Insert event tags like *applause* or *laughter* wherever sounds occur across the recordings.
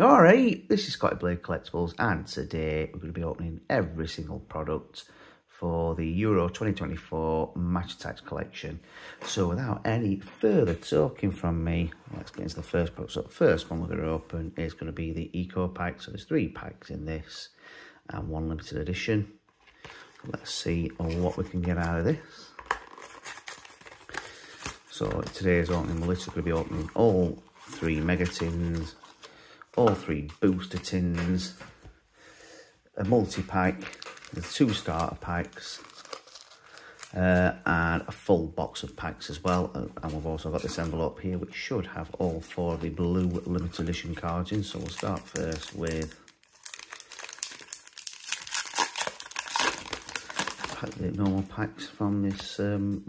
All right, this is Scottyblade Collectables, and today we're going to be opening every single product for the Euro 2024 Match Attax collection. So without any further talking from me, let's get into the first product. So the first one we're going to open is going to be the Eco Pack. So there's three packs in this and one limited edition. Let's see what we can get out of this. So today's opening, we're literally going to be opening all three mega tins all three booster tins, a multi-pack with two starter packs, uh, and a full box of packs as well. Uh, and we've also got this envelope here, which should have all four of the blue limited edition cards in. So we'll start first with the normal packs from this um,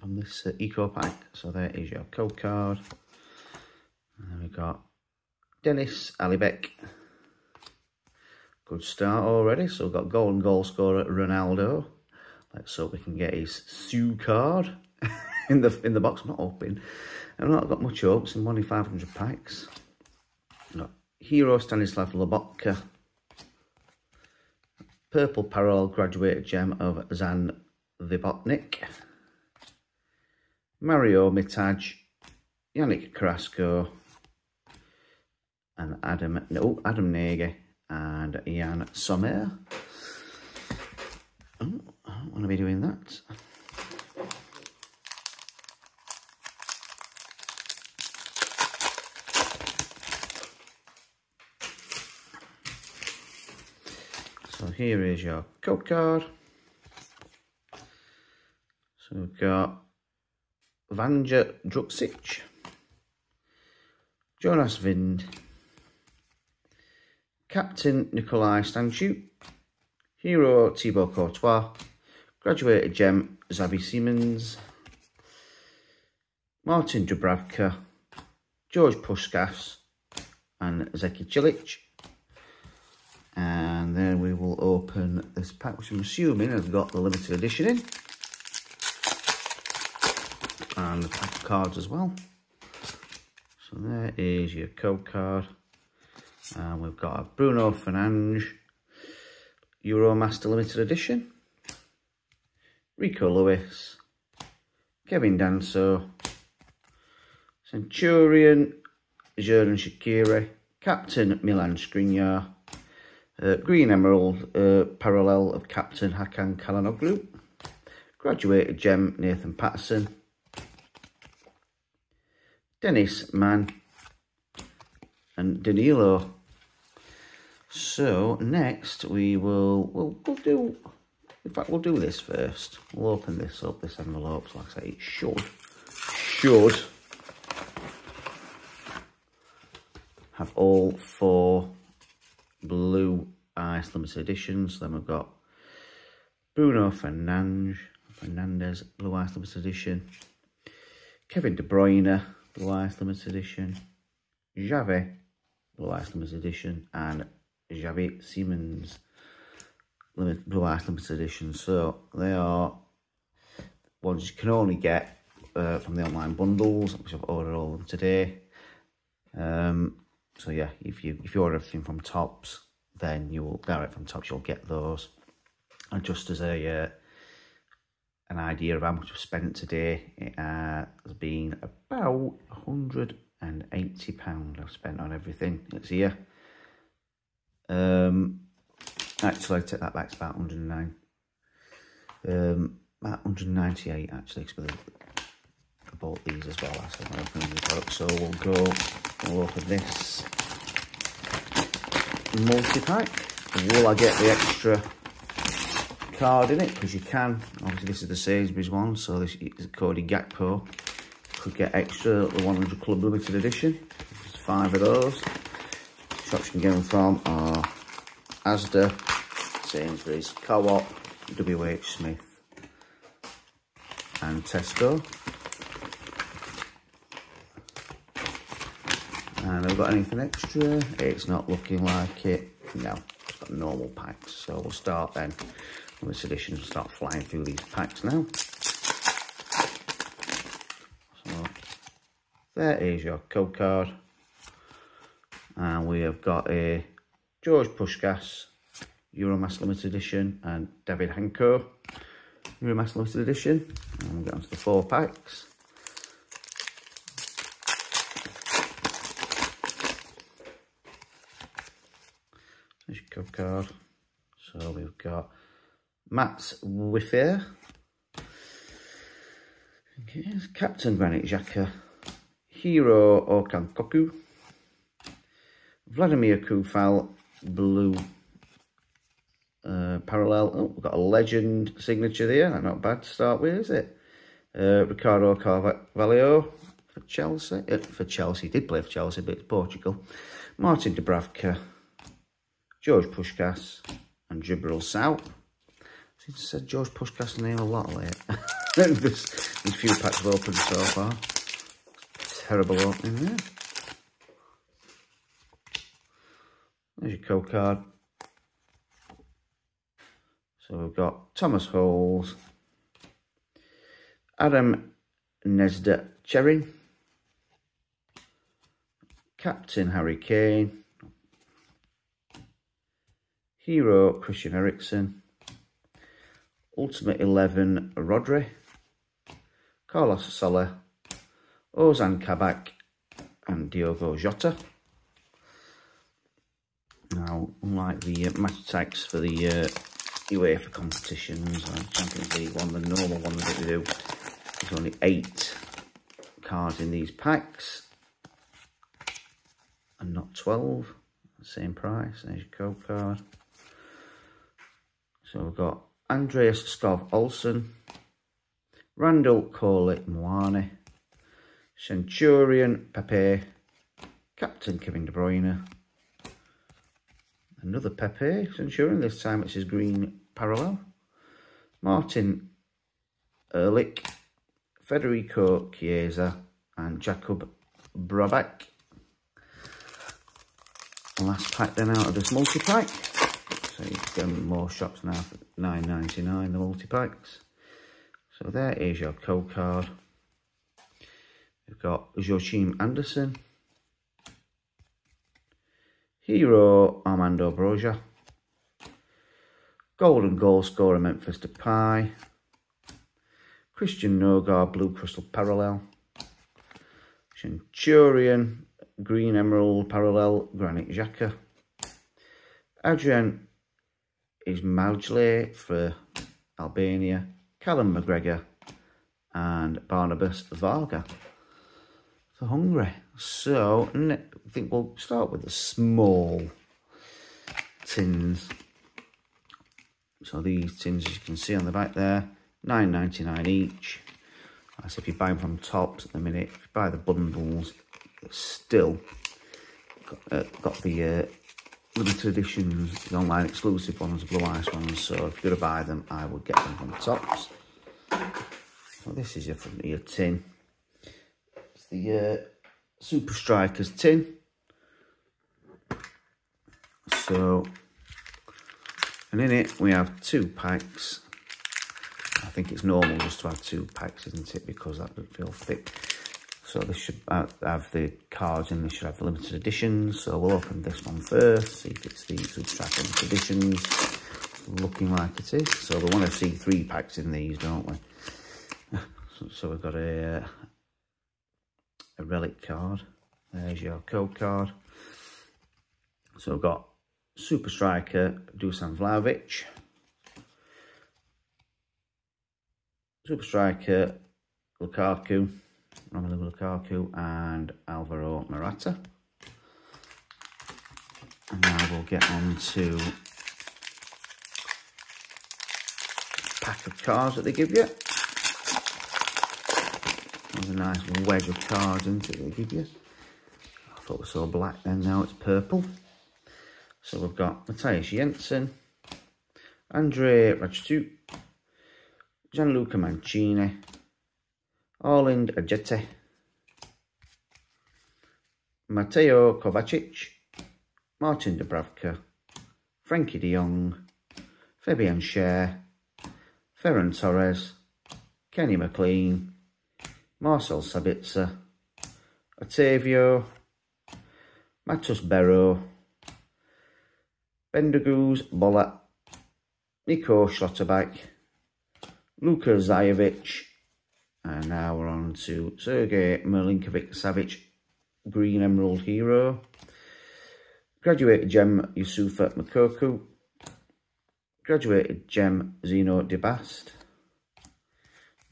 from this uh, eco pack. So there is your code card. And then we've got Denis Alibec. Good start already. So we've got golden goal scorer Ronaldo. Let's hope we can get his Sue card *laughs* in the in the box. I'm not hoping. I've not got much hopes in only 500 packs. Got Hero Stanislav Lobotka. Purple Parallel Graduated Gem of Zan Vipotnik. Mario Mitaj. Yannick Carrasco and Adam, no, Adam Nagy and Ian Sommer. Oh, I don't want to be doing that. So here is your code card. So we've got Vanja Drkusic, Jonas Wind, Captain Nicolae Stanciu, Hero Thibaut Courtois, Graduated Gem Xavi Simons, Martin Dubravka, George Puscas, and Zeki Celik. And then we will open this pack, which I'm assuming has got the limited edition in. And the pack of cards as well. So there is your code card. And we've got a Bruno Fernandes Euromaster Limited Edition. Rico Lewis. Kevin Danso. Centurion. Xherdan Shaqiri. Captain Milan Skriniar. Uh, Green Emerald uh, Parallel of Captain Hakan Calhanoglu. Graduated Gem Nathan Patterson. Dennis Man and Danilo so next we will we'll, we'll do in fact we'll do this first. We'll open this up, this envelope, so like I say it should should have all four blue ice limited editions. Then we've got Bruno Fernandes, Fernandez Blue Ice Limited Edition, Kevin De Bruyne Blue Ice Limited Edition, Xavi Blue Ice Limited Edition, and Xavi Simons Limit, Blue Ice Limited Edition. So they are ones you can only get uh, from the online bundles, which I've ordered all of them today. Um, so yeah, if you if you order everything from Topps, then you will direct from Topps you'll get those. And just as a uh, an idea of how much I've spent today, it uh, has been about 180 pound I've spent on everything. It's here. Um, actually, I take that back, it's about 109. Um, about 198 actually, because I bought these as well last time I opened the product. So we'll go, we'll open this multi-pack. Will I get the extra card in it? Because you can. Obviously, this is the Sainsbury's one, so this is Cody Gakpo. Could get extra, the 100 Club Limited Edition. There's five of those get them from are Asda, Sainsbury's, Co-op, WH Smith and Tesco. And I've got anything extra? It's not looking like it. No, it's got normal packs. So we'll start then with this edition, start flying through these packs now. So there is your code card. And we have got a George Puscas Euromass Limited Edition and David Hancko Euromass Limited Edition. And we'll get onto the four packs. There's your code card. So we've got Mats Wieffer. Okay, Captain Granit Xhaka. Hiro Orkun Kokcu. Vladimir Coufal, blue uh, parallel. Oh, we've got a legend signature there. Not bad to start with, is it? Uh, Ricardo Carvalho for Chelsea. Uh, for Chelsea, he did play for Chelsea, but it's Portugal. Martin Dubravka, George Puscas, and Djibril Sow. I said George Puscas' name a lot late. *laughs* There's a few packs have opened so far. Terrible opening there. There's your code card. So we've got Thomas Halls, Adam Gnezda Cerin, Captain Harry Kane, Hero Christian Eriksen, Ultimate 11 Rodri, Carlos Soler, Ozan Kabak and Diogo Jota. Now, unlike the uh, Match Attax for the uh, UEFA competitions, or Champions League one, the normal one that we do, there's only eight cards in these packs, and not 12, same price, there's your code card. So we've got Andreas Skov Olsen, Randal Kolo Muani, Centurion Pepe, Captain Kevin De Bruyne, Another Pepe Centurion, this time it's his green parallel. Martin Erlic, Federico Chiesa and Jakub Brabec. Last pack then out of this multi-pack. So you get more shops now for nine ninety nine. the multi-packs. So there is your code card. We've got Joachim Andersen, Hero Armando Broja. Golden goal scorer Memphis Depay. Christian Nørgaard Blue Crystal Parallel. Centurion Green Emerald Parallel Granit Xhaka. Adrian is Ismailaj for Albania. Callum McGregor and Barnabas Varga for Hungary. So, I think we'll start with the small tins. So these tins, as you can see on the back there, nine ninety nine each. That's if you buy them from Topps at the minute. If you buy the bundles, still got, uh, got the uh, limited editions, the online exclusive ones, blue ice ones. So if you're going to buy them, I would get them from Topps. So this is your your tin. The uh, Super Strikers tin. So, and in it we have two packs. I think it's normal just to have two packs, isn't it? Because that would feel thick. So this should have the cards and this should have the limited editions. So we'll open this one first, see if it's the Strikers limited editions. Looking like it is. So we want to see three packs in these, don't we? So, *laughs* so we've got a, uh, a relic card. There's your code card. So we've got Super Striker Dusan Vlahovic. Super Striker Lukaku, Romelu Lukaku and Alvaro Morata. And now we'll get on to pack of cards that they give you. A nice wedge of cards, isn't it, they give you? I thought was so black then, now it's purple. So we've got Matthias Jensen, Andre Rachitu, Gianluca Mancini, Arlind Ajeti, Mateo Kovacic, Martin Dubravka, Frenkie de Jong, Fabian Schär, Ferran Torres, Kenny McLean, Marcel Sabitzer, Otavio, Matus Bero, Bendeguz Bolla, Nico Schlotterbeck, Luka Zahovic, and now we're on to Sergei Milinkovic Savic, Green Emerald Hero, Graduated Gem Youssoufa Moukoko, Graduated Gem Zeno Debast,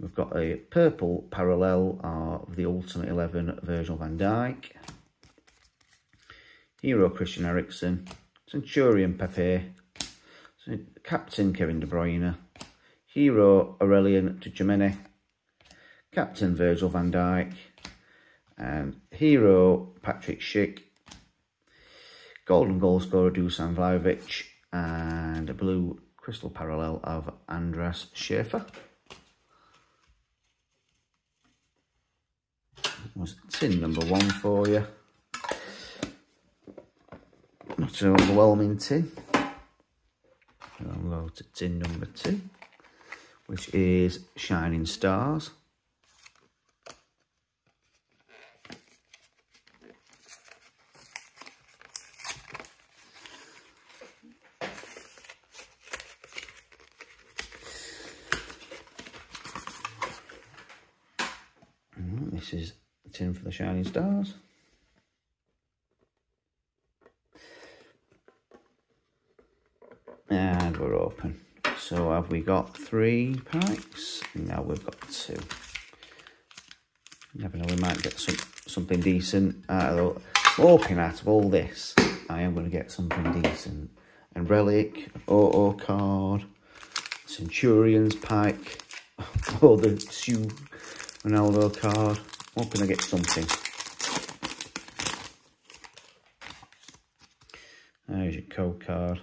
We've got a purple parallel of the Ultimate 11 Virgil van Dijk. Hero Christian Eriksen. Centurion Pepe. Captain Kevin De Bruyne. Hero Aurelien Tchouameni. Captain Virgil van Dijk. And Hero Patrick Schick. Golden goal scorer Dusan Vlahovic. And a blue crystal parallel of Andras Schaefer. Was tin number one for you. Not an overwhelming tin. I'll go to tin number two, which is Shining Stars. This is tin for the Shining Stars. And we're open. So have we got three packs? Now we've got two. Never know, we might get some something decent out of hoping out of all this. I am going to get something decent. And Relic, Auto card, Centurions pack, *laughs* or the Sue Ronaldo card. Hoping I get something. There's your code card.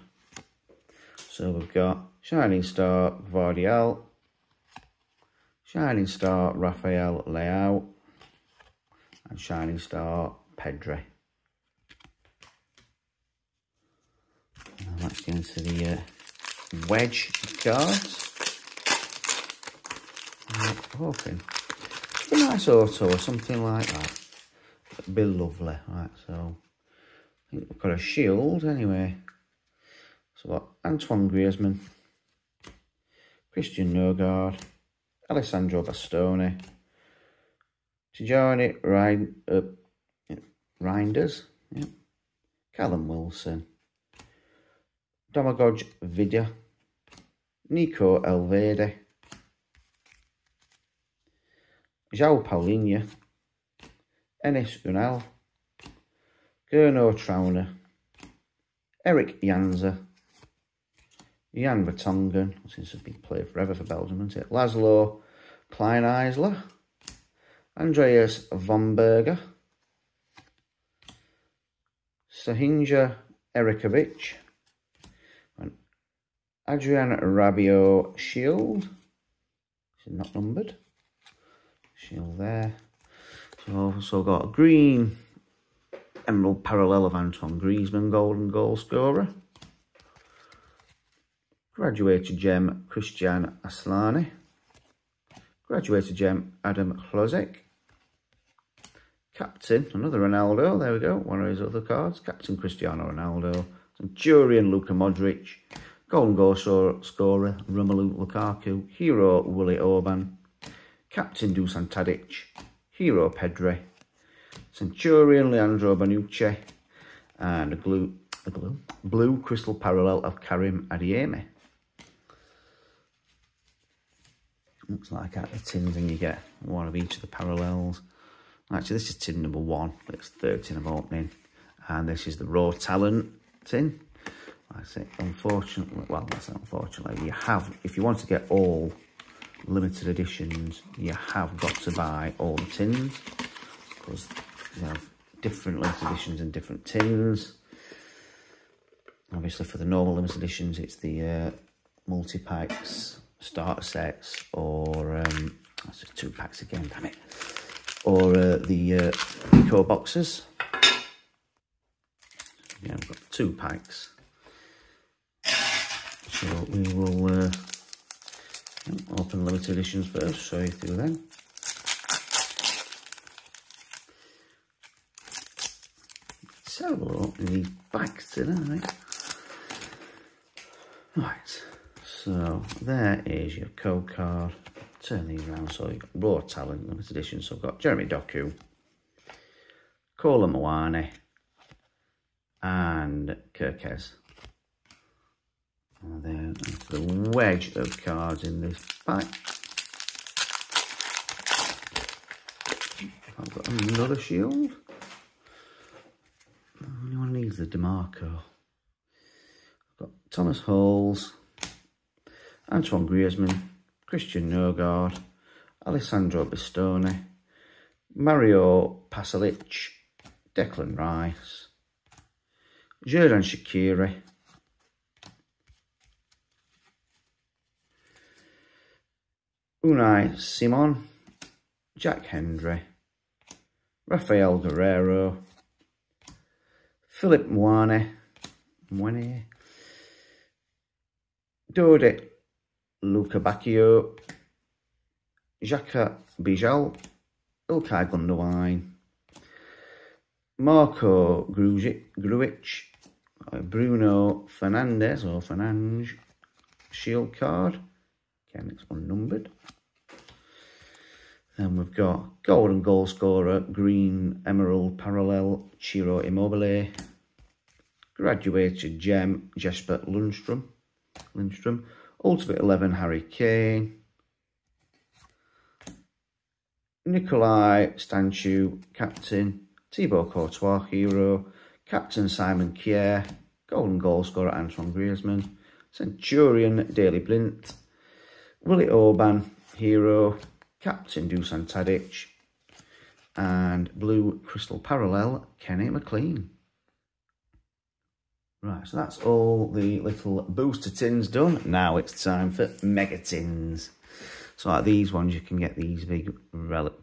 So we've got Shining Star Gvardiol, Shining Star Raphael Leao, and Shining Star Pedri. Now let's get into the uh, wedge cards. Hoping a nice auto or something like that. It'd be lovely. Right, so I think we've got a shield anyway. So what? Antoine Griezmann, Christian Nørgaard, Alessandro Bastoni, Tijjani Rind, uh, Reijnders, yeah. Callum Wilson, Domagoj Vida, Nico Elvedi, João Palhinha, Enes Unal, Gernot Trauner, Erik Janza, Jan Vertonghen, since he's been playing forever for Belgium, isn't it? Laszlo Kleinheisler, Andreas Vomberger, Strahinja Erakovic, and Adrian Rabiot Shield, is not numbered, shield there. So I've also got a green emerald parallel of Antoine Griezmann, golden goal scorer. Graduated gem Kristjan Asllani. Graduated gem Adam Hlozek. Captain, another Ronaldo, there we go, one of his other cards. Captain Cristiano Ronaldo. Centurion Luka Modric. Golden goal scorer Romelu Lukaku. Hero Willi Orban. Captain Dusan Tadic, Hero Pedri, Centurion Leandro Bonucci, and a glue, a glue, blue crystal parallel of Karim Adeyemi. Looks like out the tins and you get one of each of the parallels. Actually, this is tin number one, it's 13 of opening. And this is the raw talent tin. I say, unfortunately, well, that's unfortunately, you have, if you want to get all limited editions, you have got to buy all the tins because you have different limited editions and different tins. Obviously, for the normal limited editions, it's the uh, multi packs, starter sets, or um, that's two packs again, damn it, or uh, the uh, eco boxes. Yeah, I've got two packs. So we will uh, Open limited editions first, show you through them. terrible opening these bags tonight. Right, so there is your code card. Turn these around so you've got Raw Talent limited edition. So I've got Jeremy Doku, Kolo Muani, and Kerkez. And then the wedge of cards in this pack. I've got another shield. Only one needs the DeMarco. I've got Thomas Halls, Antoine Griezmann, Christian Nørgaard, Alessandro Bastoni, Mario Pasalic, Declan Rice, Xherdan Shaqiri, Unai Simon, Jack Hendry, Raphael Guerreiro, Philip Mwene, Mwene, Dode Luca Bacchio, Xhaka Bijal, Ilkay Gundogan, Marko Grujic, Bruno Fernandes or Fernandes, shield card. Again, it's unnumbered. Then we've got golden goal scorer, green emerald parallel, Ciro Immobile. Graduated gem, Jesper Lundstrom. Lindstrom. Ultimate 11, Harry Kane. Nicolae Stanciu, captain. Thibaut Courtois, hero. Captain Simon Kjær, Golden goal scorer, Antoine Griezmann. Centurion, Daley Blind. Willi Orban, hero. Captain Dusan Tadic. And blue crystal parallel, Kenny McLean. Right, so that's all the little booster tins done. Now it's time for mega tins. So like these ones, you can get these big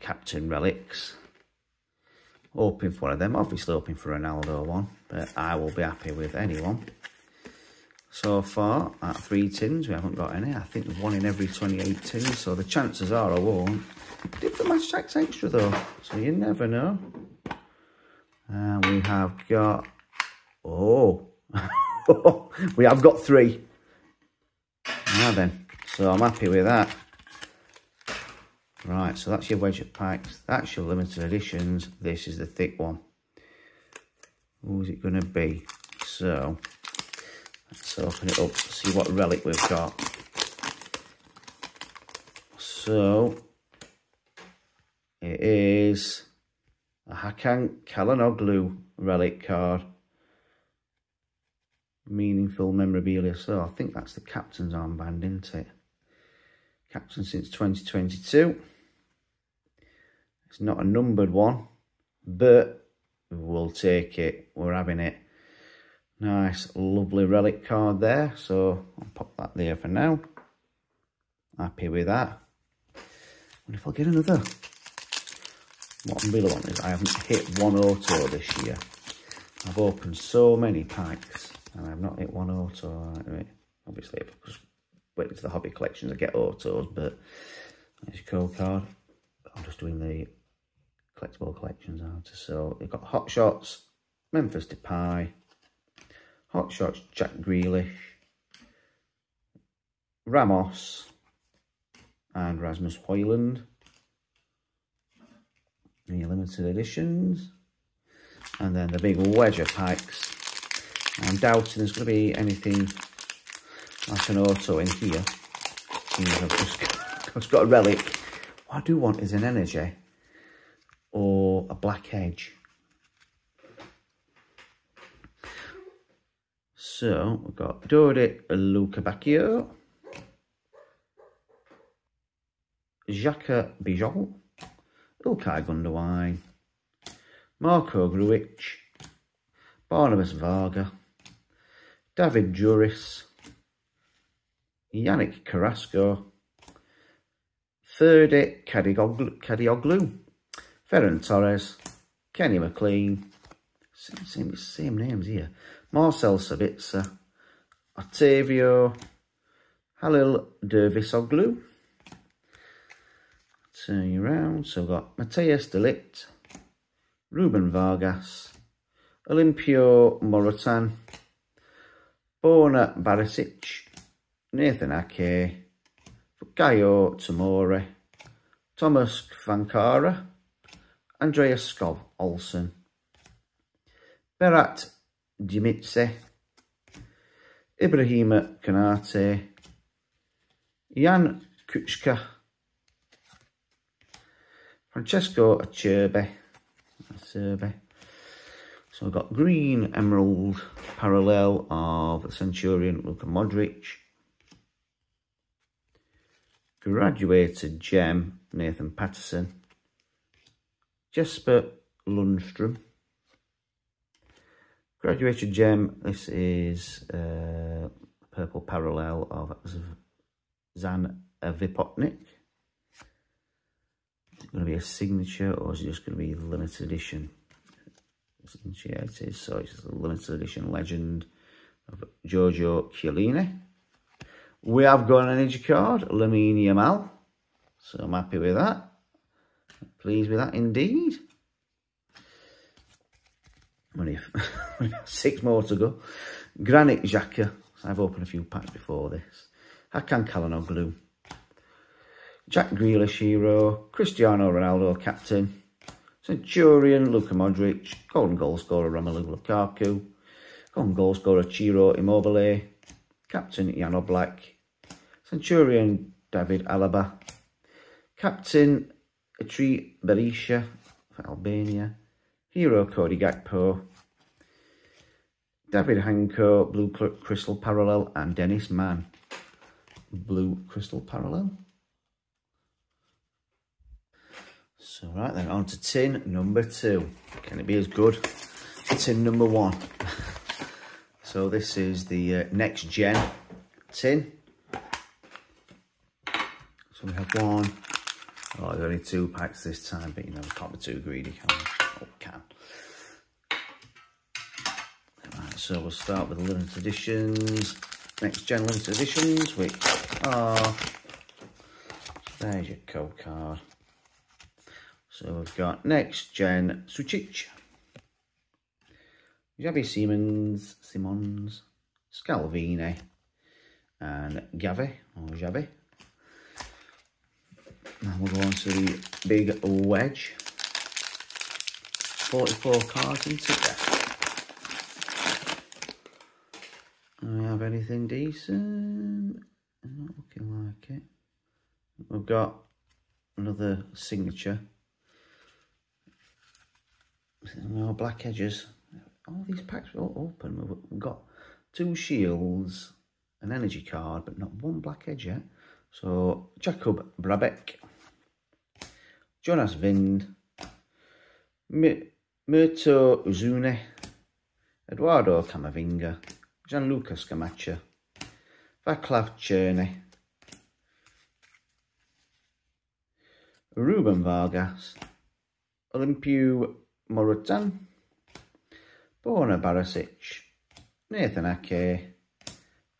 Captain relics. Hoping for one of them, obviously hoping for Ronaldo one, but I will be happy with anyone. So far, at three tins, we haven't got any. I think there's one in every 28 tins, so the chances are I won't. Did the Match Attax extra though, so you never know. And we have got, oh, *laughs* we have got three. Now then, so I'm happy with that. Right, so that's your wedge of packs. That's your limited editions. This is the thick one. Who's it going to be? So, open it up see what relic we've got. So, it is a Hakan Calhanoglu relic card meaningful memorabilia. So I think that's the captain's armband, isn't it? Captain since 2022. It's not a numbered one, but we'll take it. We're having it. Nice, lovely relic card there. So I'll pop that there for now. Happy with that. And if I get another. What I'm really wanting is I haven't hit one auto this year. I've opened so many packs and I've not hit one auto. Obviously, if I was waiting to the hobby collections, I get autos, but it's a cool card. I'm just doing the collectible collections now. So they've got Hot Shots, Memphis Depay, Hot Shots, Jack Grealish, Ramos, and Rasmus Højlund. Any limited editions. And then the big wedge of packs I'm doubting there's going to be anything like an auto in here. I've just, *laughs* I've just got a relic. What I do want is an energy or a black edge. So we've got Dode Luca Bacchio, Xhaka Bijal, Ilkay Gundogan, Marko Grujic, Barnabas Varga, David Juris, Yannick Carrasco, Ferdi Kadioglu, Ferran Torres, Kenny McLean, same, same, same names here, Marcel Sabitzer, Otavio, Halil Dervisoglu, turn you around, so we've got Matthijs de Ligt, Ruben Vargas, Olimpiu Morutan, Borna Barisic, Nathan Ake, Gaio Tamore, Thomas Vankara, Andreas Skov Olsen, Berat Djimsiti, Ibrahima Konate, Jan Kuchta, Francesco Acerbi, Acerbi. So I've got green emerald parallel of Centurion Luka Modric. Graduated gem Nathan Patterson. Jesper Lundstrom. Graduated gem, this is uh, purple parallel of Zan Vipotnik. Is it going to be a signature or is it just going to be limited edition? Yeah, it is. So it's a limited edition legend of Giorgio Chiellini. We have got an energy card, Lamine Yamal. So I'm happy with that. Pleased with that indeed. Only *laughs* six more to go. Granit Xhaka. I've opened a few packs before this. Hakan Calhanoglu. Jack Grealish hero. Cristiano Ronaldo captain. Centurion Luka Modric. Golden goal scorer Romelu Lukaku. Golden goal scorer Ciro Immobile. Captain Jan Oblak. Centurion David Alaba. Captain Etrit Berisha for Albania. Hero Cody Gakpo. David Hancko, Blue Crystal Parallel, and Dennis Man, Blue Crystal Parallel. So right then, on to tin number two. Can it be as good? Tin number one. *laughs* so this is the uh, next gen tin. So we have one. Oh, there's only two packs this time, but you know, we can't be too greedy, can we? Oh, can. So we'll start with the limited editions, next gen limited editions, which are, there's your code card. So we've got next gen Sucic, Javi Simons, Simons, Scalvini, and Gavi, or Javi. Now we'll go on to the big wedge. 44 cards into there. We have anything decent? Not looking like it. We've got another signature. No black edges. All these packs are all open. We've got two shields, an energy card, but not one black edge yet. So Jakub Brabec, Jonas Vind, Murto Uzune, Eduardo Camavinga, Gianluca Scamaccia, Vaclav Cherny. Ruben Vargas, Olympiu Morutan. Borna Barisic, Nathan Ake,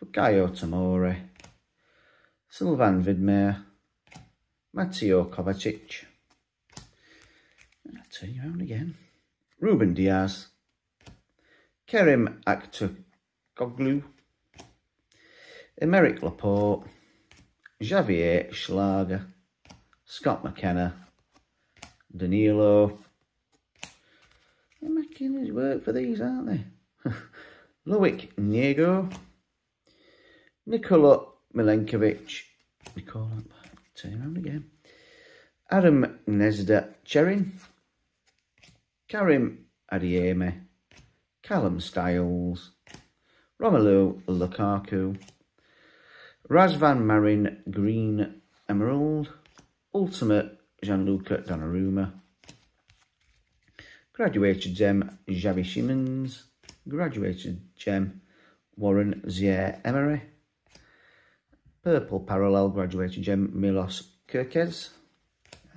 Bukayo Tamore, Sylvan Vidmere, Matteo Kovacic. I'll turn you around again. Ruben Diaz, Kerim Aktürk, Goglu, Aymeric Laporte, Xaver Schlager, Scott McKenna, Danilo. They're making his work for these, aren't they? *laughs* Loic Nego, Nikola Milenkovic, Nikola, turn around again, Adam Gnezda Cerin, Karim Adeyemi, Callum Styles, Romelu Lukaku, Razvan Marin Green Emerald, Ultimate Gianluca Donnarumma, Graduated Gem Xavi Simons, Graduated Gem Warren Zaire-Emery, Purple Parallel Graduated Gem Milos Kerkez,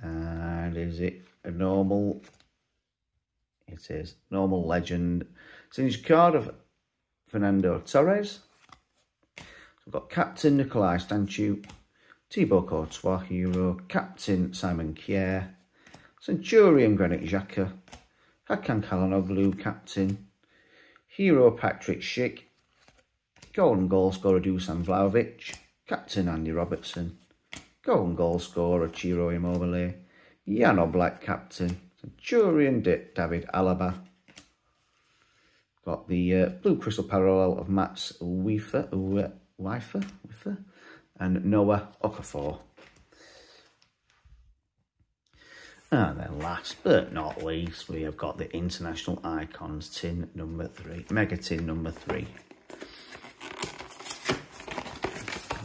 and is it a normal? It is normal legend. Signature card of Fernando Torres. So we've got Captain Nicolae Stanciu, Thibaut Courtois Hero, Captain Simon Kjær, Centurion Granit Xhaka, Hakan Calhanoglu Captain, Hero Patrick Schick, Golden Goal Scorer Dusan Vlahovic, Captain Andy Robertson, Golden Goal Scorer Ciro Immobile, Jan Oblak Captain, Centurion David Alaba. Got the uh, Blue Crystal Parallel of Mats Wieffer, Wieffer, Wieffer and Noah Okafor. And then last but not least, we have got the International Icons tin number three, Mega tin number three.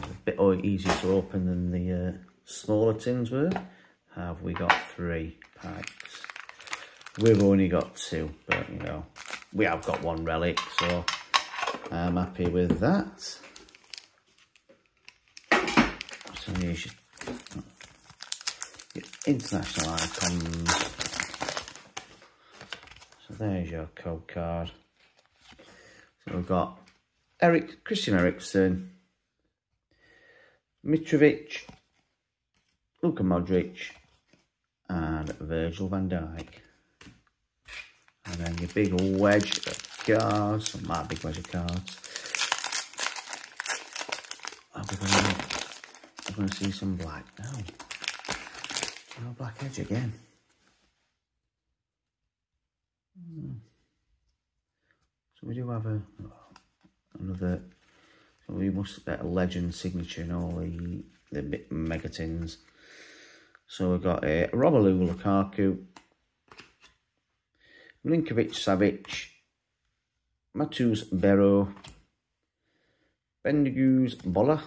A bit easier to open than the uh, smaller tins were. Have we got three packs? We've only got two, but you know, we have got one relic, so I'm happy with that. So here's your international icons. So there's your code card. So we've got Eric, Christian Eriksen, Mitrovic, Luka Modric, and Virgil van Dijk. And then your big wedge of cards, or my big wedge of cards. I'm going to, see some black now. No black edge again. Hmm. So we do have a another. So we must get a legend signature in all the the megatins. So we've got a Romelu Lukaku, Milinkovic Savic, Matus Bero, Bendeguz Bolla,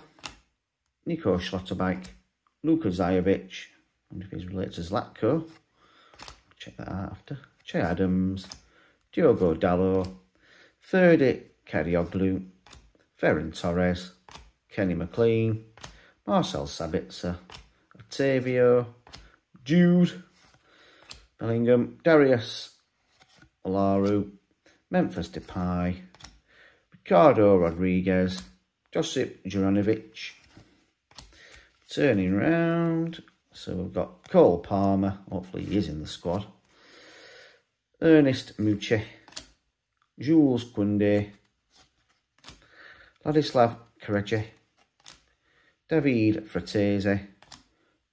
Nico Schlotterbeck, Luka Zahovic, wonder if he's related to Zlatko. Check that out after. Che Adams, Diogo Dalot, Ferdi Kadioglu, Ferran Torres, Kenny McLean, Marcel Sabitzer, Octavio, Jude, Bellingham, Darius, Olaru, Memphis Depay, Ricardo Rodriguez, Josip Juranovic, turning round, so we've got Cole Palmer, hopefully he is in the squad. Ernest Muci, Jules Koundé, Ladislav Krejci, Davide Frattesi,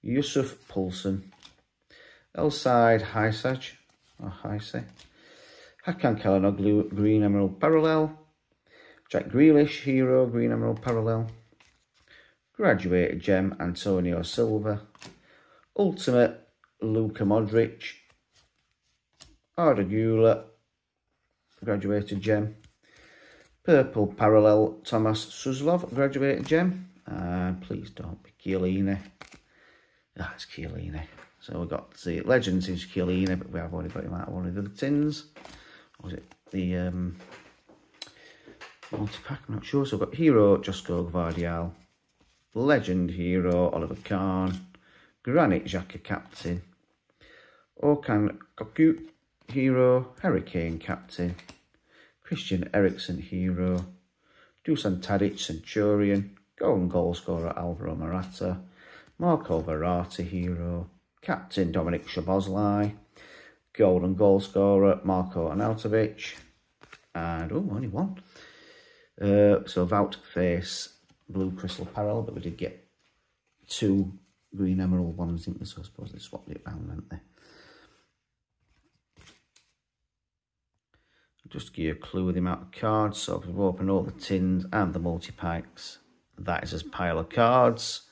Yusuf Poulsen, Elseid Hysaj, or Heise, Hakan Calhanoglu, Green Emerald Parallel, Jack Grealish, Hero, Green Emerald Parallel, Graduated Gem, Antonio Silva, Ultimate Luka Modric, Arda graduated gem. Purple Parallel Thomas Suslov, graduated gem. And please don't be Chiellini. Ah, it's Chiellini. So we've got the Legends is Chiellini, but we have already got him out of one of the tins. Was it the um, multi-pack? I'm not sure. So I've got Hero, Josko Gvardiol. Legend Hero, Oliver Kahn. Granit Xhaka captain, Orkun Kokcu hero, Harry Kane captain, Christian Eriksen hero, Dusan Tadic Centurion, golden goal scorer Alvaro Morata, Marco Verratti hero, captain Dominic Szoboszlai, golden goal scorer Marko Arnautovic, and oh, only one. Uh, so Wout Faes Blue Crystal Parallel, but we did get two green emerald ones, didn't they? So I suppose they swapped it around, didn't they? Just give you a clue with the amount of cards. So we've opened all the tins and the multi-packs. That is a pile of cards.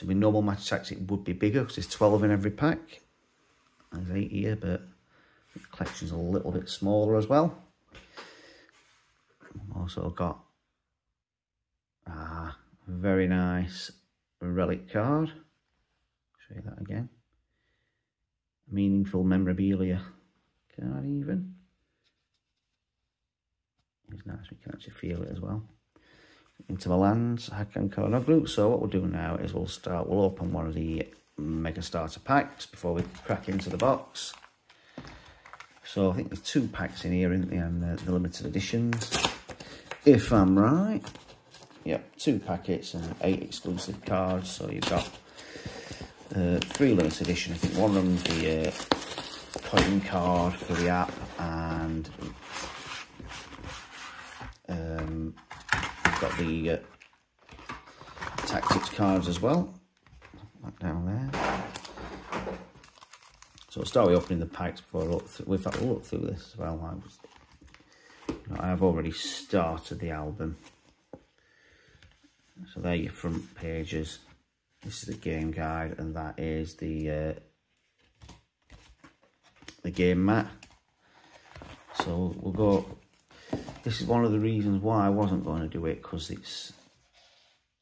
Would be normal match it would be bigger because there's 12 in every pack. There's 8 here, but the collection's a little bit smaller as well. Also got ah, very nice relic card show you that again. Meaningful memorabilia card even. It's nice, we can actually feel it as well. Into the lands, Hakan Calhanoglu. So what we'll do now is we'll start, we'll open one of the Mega Starter packs before we crack into the box. So I think there's two packs in here, isn't there, and the, the limited editions. If I'm right. Yep, two packets and eight exclusive cards. So you've got uh, three limited edition. I think one of them's the uh, coin card for the app and got the uh, tactics cards as well. Down there. So I'll start with opening the packs before I look through. In fact, I'll look through this as well. I was, you know, I've already started the album. So there your front pages. This is the game guide, and that is the uh, the game mat. So we'll go. This is one of the reasons why I wasn't going to do it because it's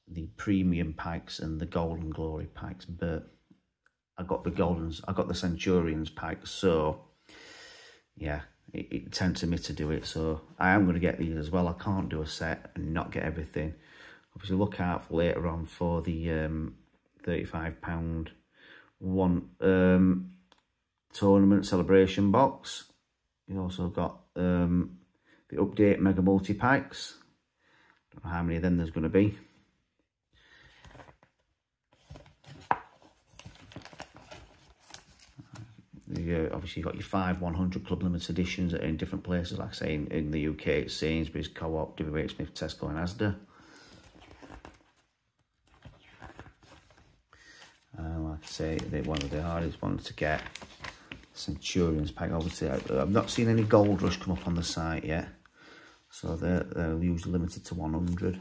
the premium packs and the golden glory packs, but I got the goldens, I got the centurions pack, so yeah, it, it tempted me to do it. So I am going to get these as well. I can't do a set and not get everything. Obviously, look out for later on for the um, £35 one um, tournament celebration box. You also got um, the update mega multi packs. Don't know how many of them there's going to be. You, obviously, you've got your five 100 Club Limited editions in different places. Like I say, in, in the UK, it's Sainsbury's, Co-op, WH Smith, Tesco and Asda. Uh, like I say, they're one of the hardest ones to get. Centurions pack, obviously. I, I've not seen any Gold Rush come up on the site yet. So they're, they're usually limited to 100.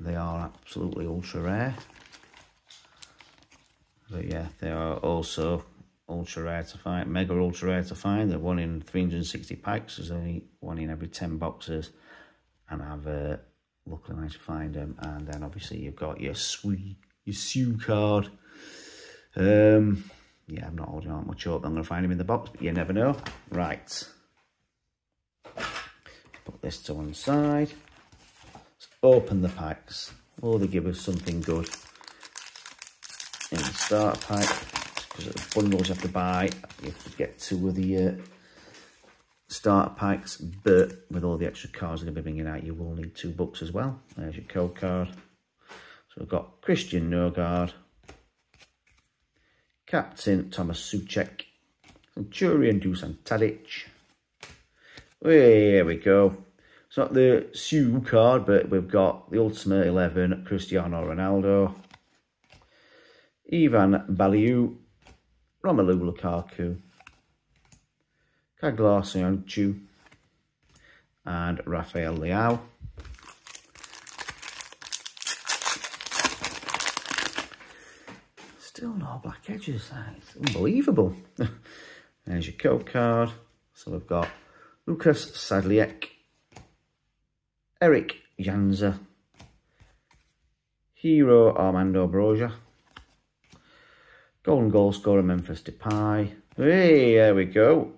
They are absolutely ultra rare. But yeah, they are also ultra rare to find, mega ultra rare to find. They're one in 360 packs. There's only one in every 10 boxes. And I've uh, luckily managed to find them. And then obviously you've got your sweet, your Sue card. Um, yeah, I'm not holding out much hope I'm going to find him in the box, but you never know. Right. Put this to one side. Let's open the packs. Will they give us something good? In the starter pack, because the bundles you have to buy, you have to get two of the uh, starter packs, but with all the extra cards they're going to be bringing out, you will need two books as well. There's your code card. So we've got Christian Nørgaard, Captain Thomas Souček, Centurion Dusan Tadic. There we go. It's not the Sue card, but we've got the Ultimate 11, Cristiano Ronaldo, Ivan Balliu, Romelu Lukaku, Caglar and Rafael Leao. Still no black edges. It's unbelievable. *laughs* There's your code card. So we've got Lucas Sadilek, Erik Janza, Hero Armando Broja, Golden goal scorer Memphis Depay. Hey, there we go.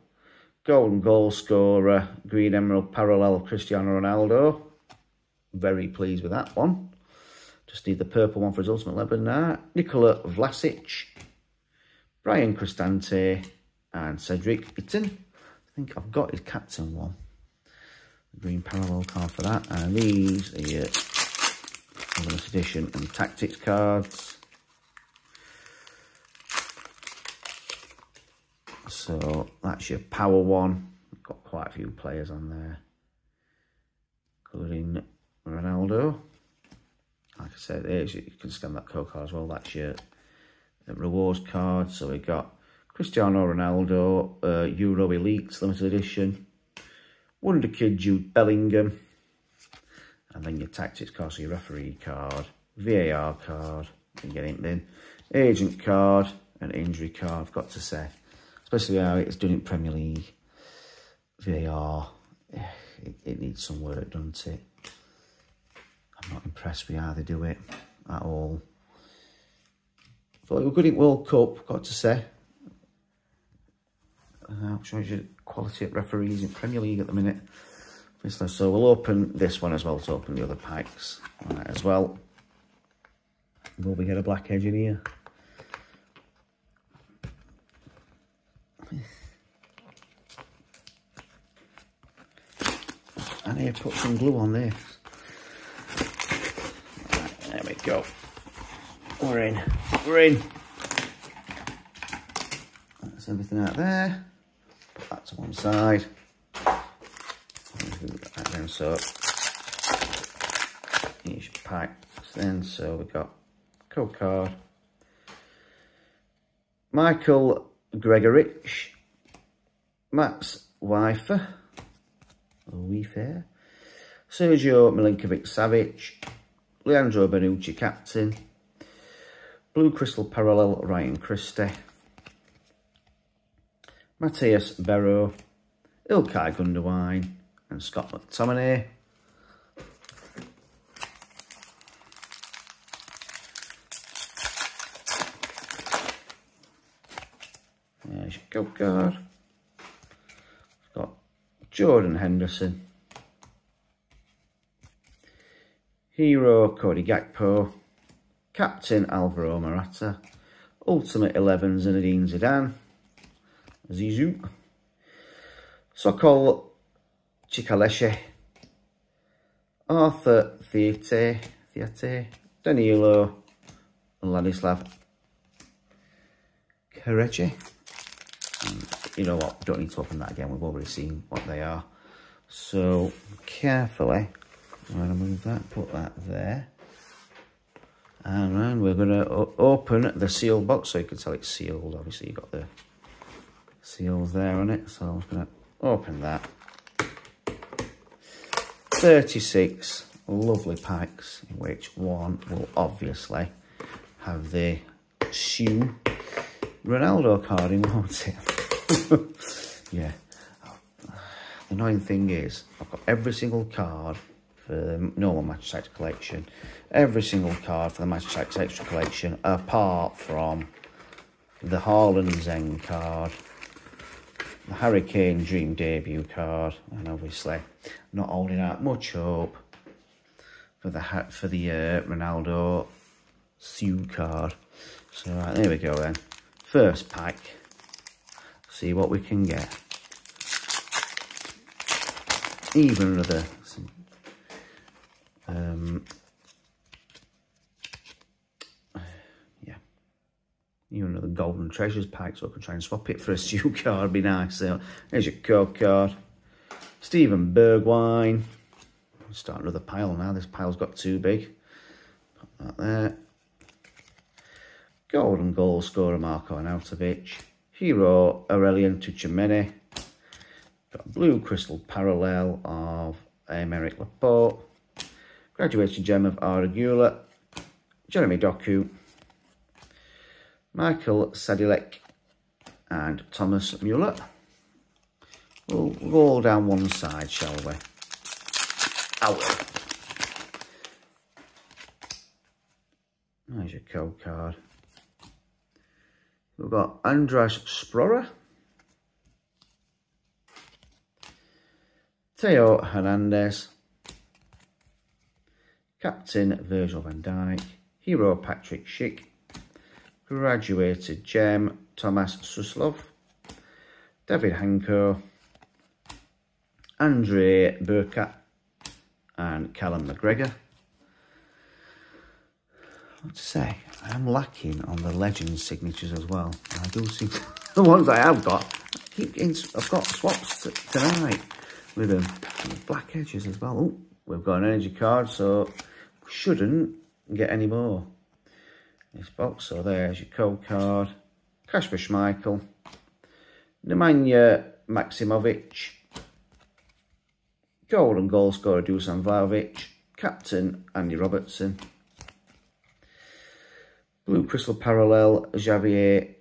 Golden goal scorer, Green Emerald parallel Cristiano Ronaldo. Very pleased with that one. Just need the purple one for his ultimate level now. Nikola Vlasic, Bryan Cristante, and Cedric Itten. I think I've got his captain one. green parallel card for that. And these are your edition and tactics cards. So that's your power one. Got quite a few players on there, including Ronaldo. Like I said, there's, you can scan that code card as well. That's your rewards card. So we got Cristiano Ronaldo, uh, Euro Elite Limited Edition, Wonder Kid Jude Bellingham, and then your tactics card, so your referee card, VAR card, you get it then, agent card, and injury card, I've got to say especially how it's done in Premier League. VAR, it, it needs some work, doesn't it? I'm not impressed with how they do it at all. Thought they were good in World Cup, got to say. Uh, shows you quality of referees in Premier League at the minute. So we'll open this one as well to open the other packs right, as well. Will we get a black edge in here? I need to put some glue on this. Right, there we go. We're in. We're in. That's everything out there. Put that to one side. So Here's your packs then. So we've got code card. Michael Gregoritsch. Max Wieffer. Wieffer. Sergio Milinkovic Savic. Leandro Bonucci captain. Blue Crystal Parallel Ryan Christie. Matthias Bero. Ilkay Gundogan and Scott McTominay. Oh, There's your go card. Got Jordan Henderson. Hero Cody Gakpo. Captain Alvaro Morata. Ultimate 11 Zinedine Zidane. Zizou. Sokol Cikalleshi. Arthur Theate. Theate. Danilo. Ladislav You know what, don't need to open that again, we've already seen what they are. So, carefully, I'm going to move that, put that there. And then we're going to open the sealed box so you can tell it's sealed. Obviously, you've got the seals there on it. So I'm going to open that. 36 lovely packs, in which one will obviously have the shoe Ronaldo card in, won't it? *laughs* yeah. The annoying thing is, I've got every single card for the normal Match Attax collection, every single card for the Match Attax Extra collection, apart from the Haaland Zen card, the Harry Kane Dream debut card, and obviously not holding out much hope for the for the uh, Ronaldo Sue card. So right, there we go then first pack, see what we can get. Even another, um, yeah, even another golden treasures pack, so I can try and swap it for a *laughs* Stew card, be nice. So there's your code card. Steven Bergwijn. Start another pile now. This pile's got too big. Put that there. Golden goal scorer Marko Arnautovic. Hero Aurelien Tchouameni. Got a blue crystal parallel of Aymeric Laporte. Graduated gem of Argula. Jeremy Doku. Michael Sadilek and Thomas Mueller. We'll roll down one side, shall we? Out. There's your code card. We've got Andras Sprorer. Theo Hernandez. Captain Virgil van Dijk. Hero Patrick Schick. Graduated Gem Thomas Suslov. David Hancko. Andre Burkhardt and Callum McGregor. To say? I am lacking on the legend signatures as well. I do see *laughs* the ones I have got. I keep getting, I've got swaps tonight with them. Black edges as well. Oh, we've got an energy card, so shouldn't get any more. This box, so there's your code card. Kasper Schmeichel. Nemanja Maksimovic. Golden goal scorer Dusan Vlahovic. Captain Andy Robertson. Blue Crystal Parallel, Javier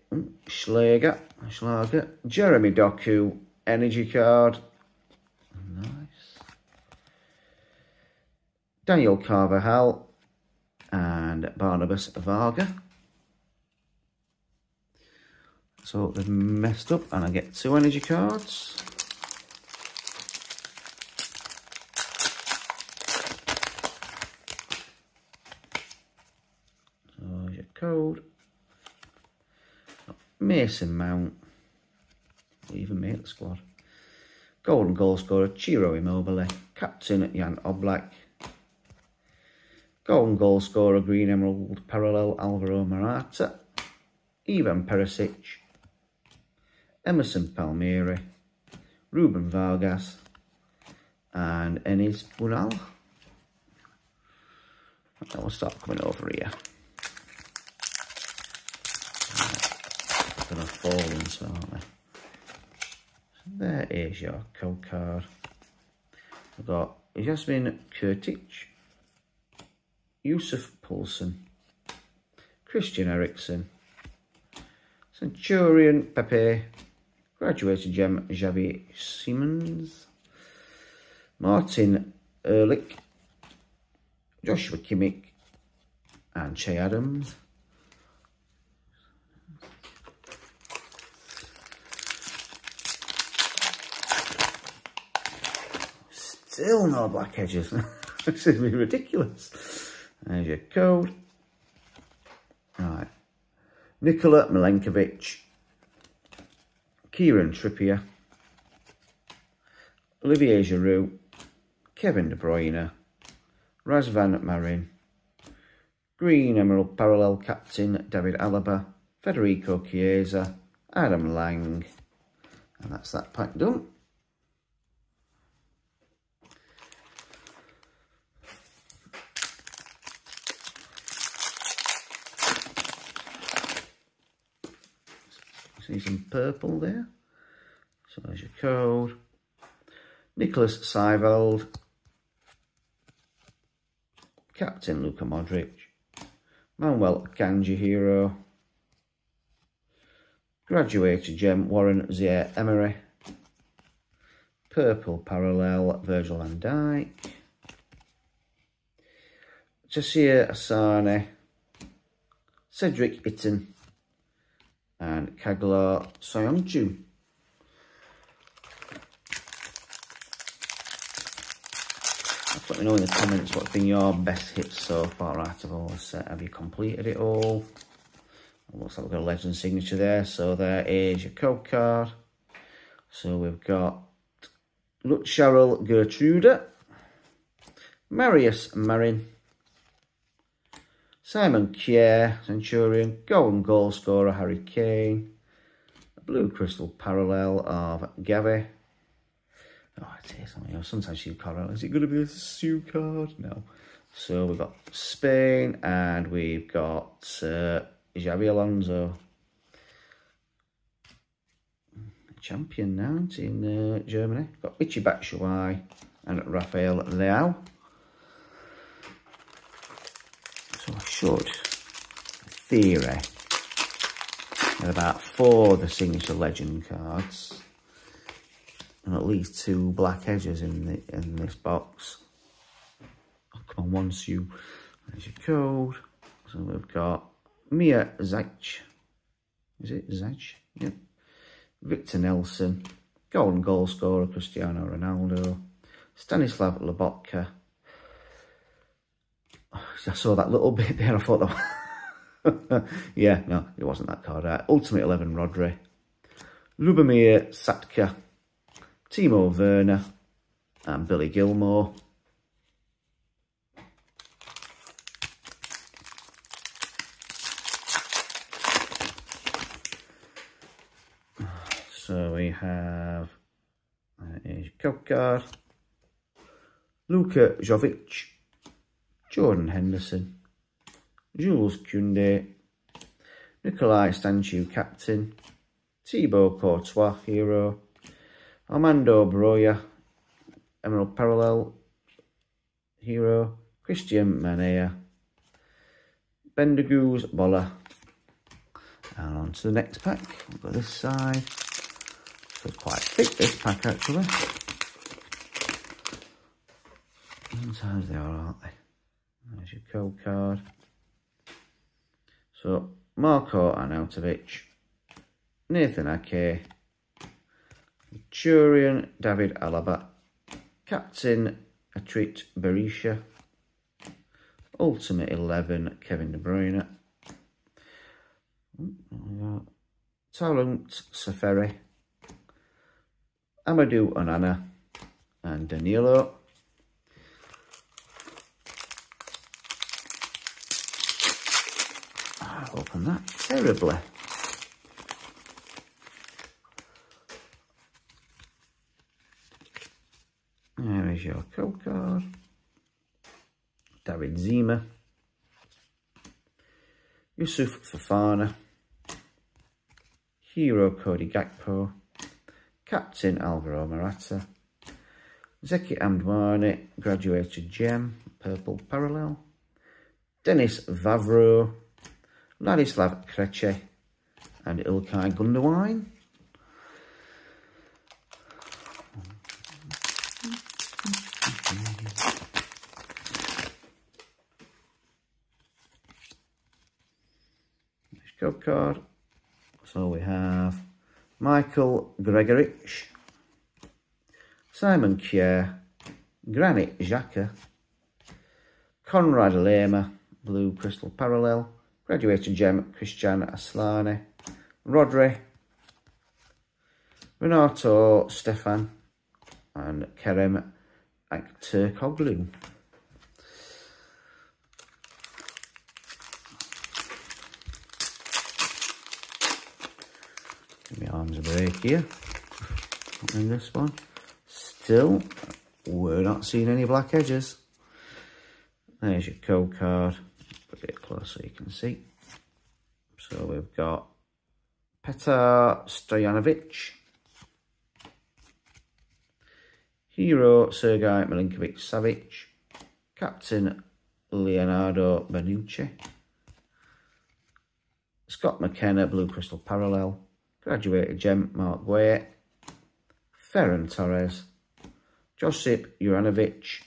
Schlager, Schlager, Jeremy Doku, Energy Card, nice, Daniel Carvajal, and Barnabas Varga. So they've messed up and I get two energy cards. Code. Mason Mount. Even make the squad. Golden goal scorer Ciro Immobile. Captain Jan Oblak. Golden goal scorer Green Emerald Parallel Alvaro Morata. Ivan Perisic. Emerson Palmieri. Ruben Vargas. And Enes Unal. And we'll start coming over here. Gonna fall into, aren't they? So there is your code card. We've got Jasmin Kurtic, Yusuf Poulsen, Christian Eriksen, Centurion Pepe, graduated gem Xavi Simons, Martin Erlic, Joshua Kimmich, and Che Adams. Still no black edges. *laughs* this is ridiculous. There's your code. Right. Nikola Milenkovic, Kieran Trippier, Olivier Giroud, Kevin De Bruyne, Razvan Marin, Green Emerald Parallel Captain David Alaba, Federico Chiesa, Adam Lang, and that's that pack done. See some purple there. So there's your code. Nicholas Seiwald. Captain Luka Modric. Manuel Akanji Hero. Graduated gem Warren Zaire Emery. Purple parallel Virgil van Dijk. Tassir Asane. Cedric Itten and Caglar Soyuncu. Let me know in the comments what's been your best hits so far out of all set. Have you completed it all? It looks like we've got a legend signature there. So there is your code card. So we've got Cheryl Gertrude, Marius Marin, Simon Kjaer, Centurion, golden goal scorer Harry Kane, a blue crystal parallel of Gavi. Oh, it is. I mean, sometimes you card Is it going to be a Sue card? No. So we've got Spain and we've got uh, Xabi Alonso. Champion now in uh, Germany. Got Michy Batshuayi and Rafael Leao. Should, theory, get about four of the signature legend cards and at least two black edges in the in this box. Oh, come on, once you there's your code. So we've got Mia Zach. Is it Zach? Yep. Victor Nelsson. Golden goal scorer Cristiano Ronaldo. Stanislav Lobotka. *laughs* I saw that little bit there. I thought that. *laughs* yeah, no, it wasn't that card. Uh, Ultimate 11 Rodri. Lubomir Satka. Timo Werner. And Billy Gilmour. *sighs* So we have uh, a card. Luka Jovic. Jordan Henderson, Jules Koundé, Nicolae Stanciu, captain, Thibaut Courtois, hero, Armando Broja, Emerald Parallel, hero, Christian Manea, Bendeguz Bolla. And on to the next pack. We've got this side. So quite thick, this pack actually. Sometimes they are, aren't they? There's your code card. So, Marko Arnautovic, Nathan Ake, Turian David Alaba, Captain Etrit Berisha, Ultimate 11 Kevin De Bruyne, Talent Safari, Amadou Onana, and Danilo. Open that terribly. There is your code card. David Zima, Youssouf Fofana. Hero Cody Gakpo, Captain Alvaro Morata, Zeki Amdouni, Graduated Gem, Purple Parallel, Denis Vavro, Ladislav Krejci, and Ilkay Gundogan. Code card. So we have Michael Gregoritsch, Simon Kjaer, Granit Xhaka, Konrad Laimer, Blue Crystal Parallel, Graduated Gem, Kristjan Asllani, Rodri, Renato Steffen, and Kerem Aktürkoğlu. Give my arms a break here. In this one. Still, we're not seeing any black edges. There's your code card. Put it close so you can see. So we've got Petar Stojanovic. Hero Sergei Milinkovic Savic. Captain Leonardo Bonucci. Scott McKenna Blue Crystal Parallel. Graduated Gem Marc Guehi. Ferran Torres. Josip Juranovic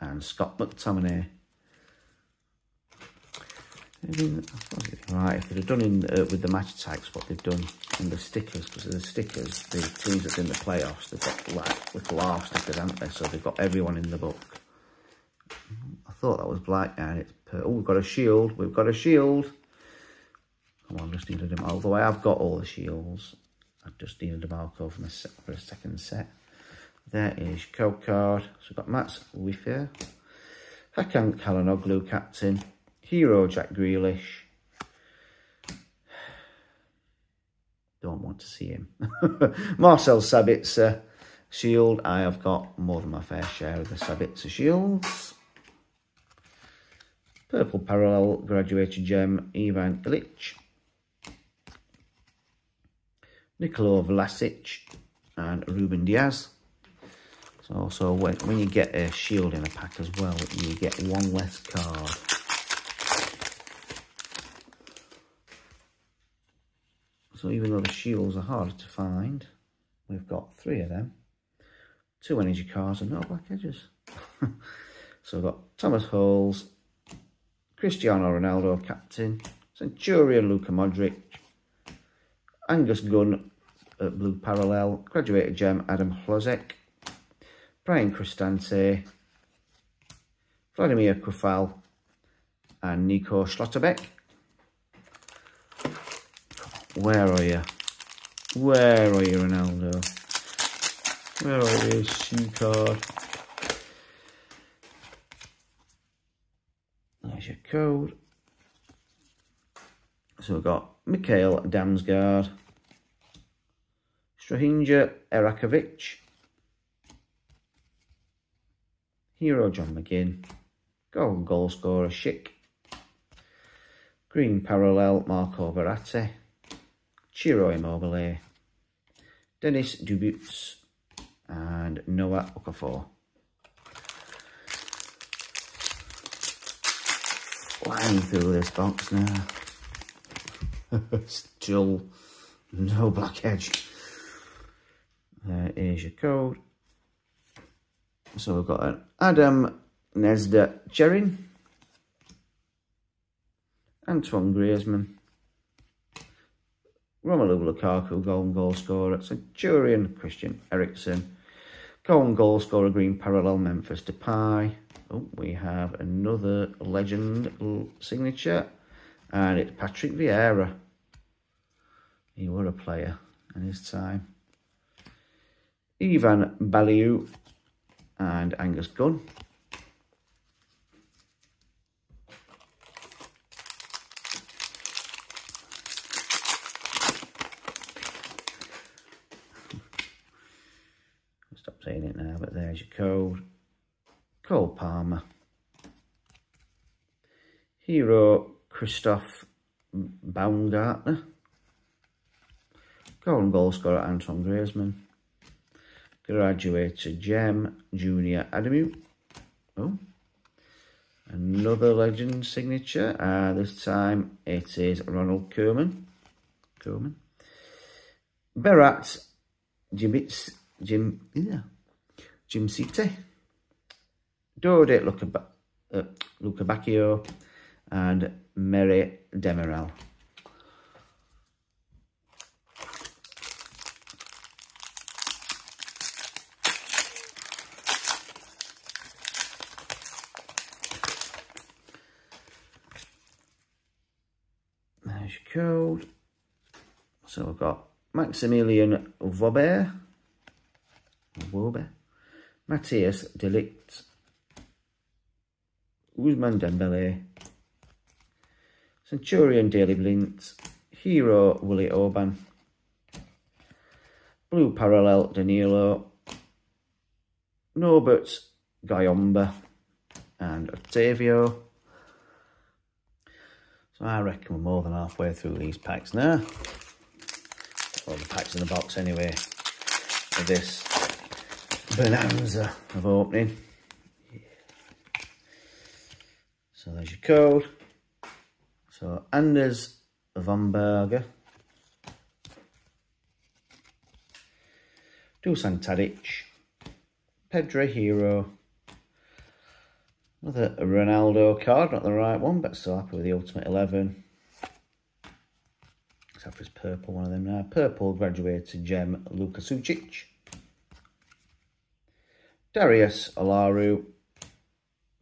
and Scott McTominay. I right, if they'd have done in uh, with the Match Attax what they've done in the stickers, because the stickers, the teams that's in the playoffs, they've got like little half stickers, haven't they? So they've got everyone in the book. I thought that was black, and it's per oh, we've got a shield. We've got a shield. Come on, just needed them. Although I have got all the shields, I just needed them all for, for a second set. There is code card. So we've got Mats Wieffer, Hakan Calhanoglu, captain, Hero Jack Grealish. Don't want to see him. *laughs* Marcel Sabitzer shield. I have got more than my fair share of the Sabitzer shields. Purple parallel graduated gem Ivan Illich. Nikola Vlasic and Ruben Dias. So, so when, when you get a shield in a pack as well, you get one less card. So even though the shields are harder to find, we've got three of them. Two energy cards and no black edges. *laughs* so we've got Thomas Holes, Cristiano Ronaldo, captain, Centurion Luka Modric, Angus Gunn, uh, blue parallel, graduated gem Adam Hlozek, Bryan Cristante, Vladimir Coufal, and Nico Schlotterbeck. Where are you? Where are you, Ronaldo? Where are you, shoe card? There's your code. So we've got Mikkel Damsgaard, Strahinja Erakovic, Hero John McGinn, Golden goal scorer Schick, Green parallel Marco Verratti, Ciro Immobile, Dennis Dubuis, and Noah Okafor. Flying through this box now. *laughs* Still no black edge. There is your code. So we've got an Adam Gnezda Cerin, Antoine Griezmann, Romelu Lukaku, golden goal scorer, Centurion Christian Eriksen, golden goal scorer, green parallel Memphis Depay. Oh, we have another legend signature, and it's Patrick Vieira. He was a player in his time. Ivan Balliu and Angus Gunn. Stop saying it now, but there's your code. Palmer. Hero Christoph Baumgartner. Golden goal scorer Anton Griezmann. Graduated Gem Junior Adamu. Oh. Another legend signature. Uh, this time it is Ronald Koeman. Koeman. Berat Jimbits Jim yeah. Jim City. Dode Luca, uh, Luca Bacchio and Merih Demiral. There's code. So we've got Maximilian Vauber, Vauber, Matthias Delict, Ousmane Dembele, Centurion Daley Blind, Hero Willi Orban, Blue Parallel Danilo, Norbert Guyomba, and Octavio. So I reckon we're more than halfway through these packs now. All the packs in the box anyway of this bonanza of opening. So there's your code. So Anders Vomberger. Dusan Tadic. Pedro Hero. Another Ronaldo card, not the right one, but still happy with the Ultimate 11. Except for his purple one of them now. Purple graduated gem Luka Sucic. Darius Olaru.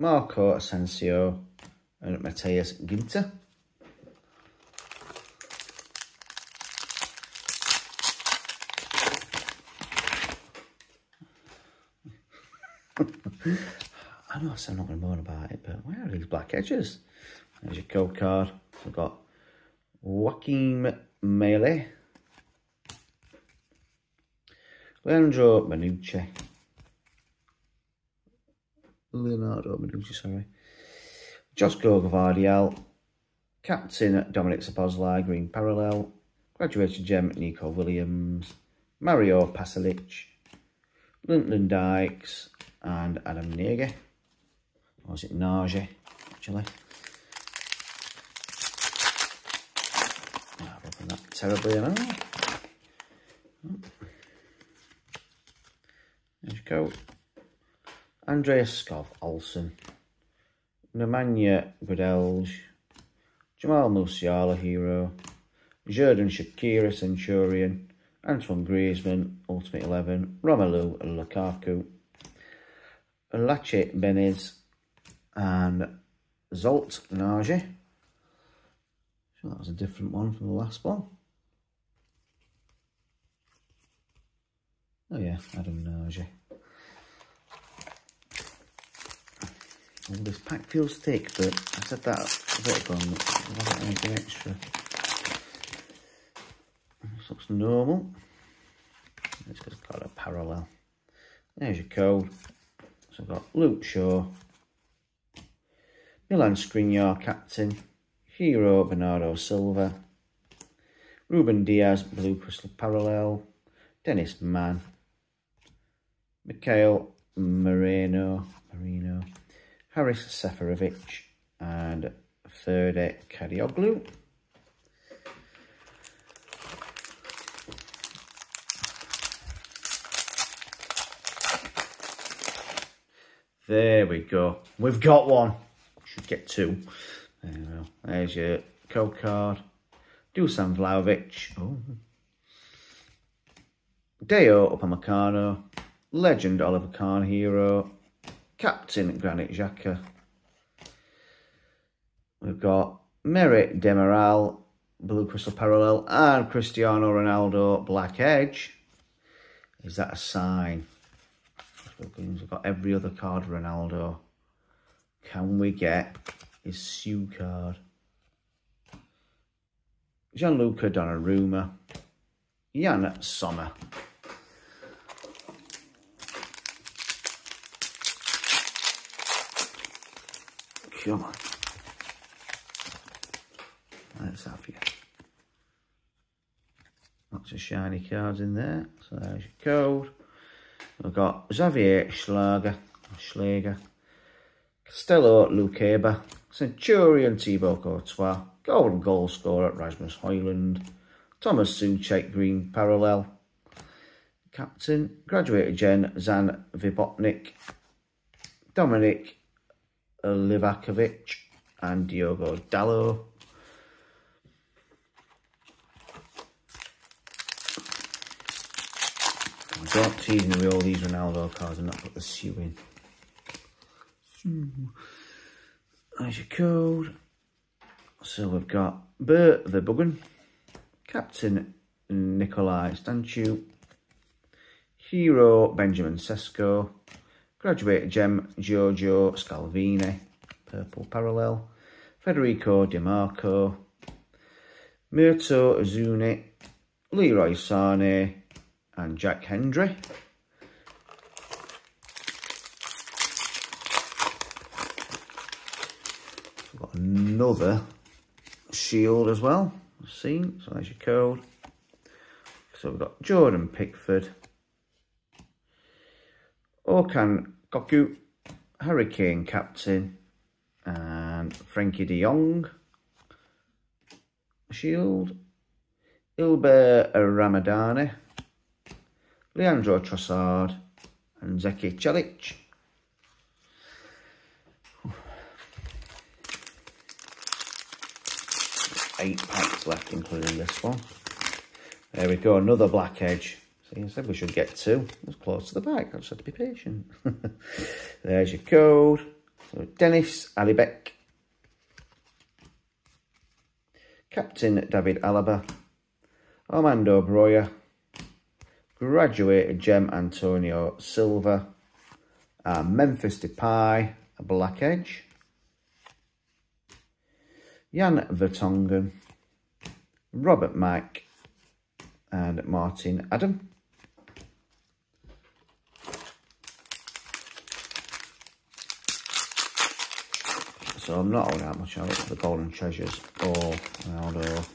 Marco Asensio. And Matthias Ginter. I know I'm not going to moan about it, but where are these black edges? There's your code card. We've got Joaquim Mele. Leandro Manucci. Leonardo Manucci, sorry. Josko Gvardiol. Captain Dominic Szoboszlai, Green Parallel. Graduated Gem Nico Williams. Mario Pasalic. Lyndon Dykes and Adam Nege. Or is it Nage, actually? Ah, I've opened that terribly. There you go. Andreas Skov Olsen. Nemanja Gudelj. Jamal Musiala Hero. Xherdan Shaqiri Centurion. Antoine Griezmann Ultimate 11. Romelu Lukaku. Lache Benez and Zolt Nage. So that was a different one from the last one. Oh yeah, Adam Nage. Oh, this pack feels thick, but I said that a bit ago, there wasn't anything extra. This looks normal. It's got a parallel. There's your code. So I've got Luke Shaw, Milan Skriniar captain, Hero Bernardo Silva, Ruben Dias, Blue Crystal Parallel, Dennis Man, Mikhail Moreno, Marino, Haris Seferovic, and Ferdi Kadioglu. There we go. We've got one. Should get two. There you go. There's your code card. Dusan Vlahovic. Oh. Dayot Upamecano. Legend Oliver Kahn Hero. Captain Granit Xhaka. We've got Merit Demiral, Blue Crystal Parallel, and Cristiano Ronaldo Black Edge. Is that a sign? We've got every other card Ronaldo. Can we get his Sue card? Gianluca Donnarumma. Yann Sommer. Come on. Let's have you. Lots of shiny cards in there. So there's your code. We've got Xavier Schlager, Schlager, Castello Lukeba, Centurion Thibaut Courtois, Golden Goal Scorer Rasmus Højlund, Thomas Souček Green Parallel, Captain, Graduated Gen Zan Vipotnik, Dominic Livakovic, and Diogo Dalot. Don't me with all these Ronaldo cards and not put the shoe in. There's your code. So we've got Bert the Buggin, Captain Nicolae Stanciu, Hero Benjamin Sesko, Graduate Gem Giorgio Scalvini, Purple Parallel, Federico Di Marco, Murto Azuni, Leroy Sane, and Jack Hendry. We've got another shield as well, seen, so there's your code. So we've got Jordan Pickford, Orkun Kokcu, Hurricane Captain, and Frenkie de Jong. Shield, Ylber Ramadani, Leandro Trossard, and Zeki Celik. Eight packs left, including this one. There we go, another black edge. See, I said we should get two. It's close to the back. I just have to be patient. *laughs* There's your code. So Denis Alibec. Captain David Alaba. Armando Broja. Graduated Gem Antonio Silva. Uh, Memphis Depay, a black edge. Jan Vertonghen. Robert Mak. And Martin Adam. So I'm not holding out much of the Golden Treasures or Ronaldo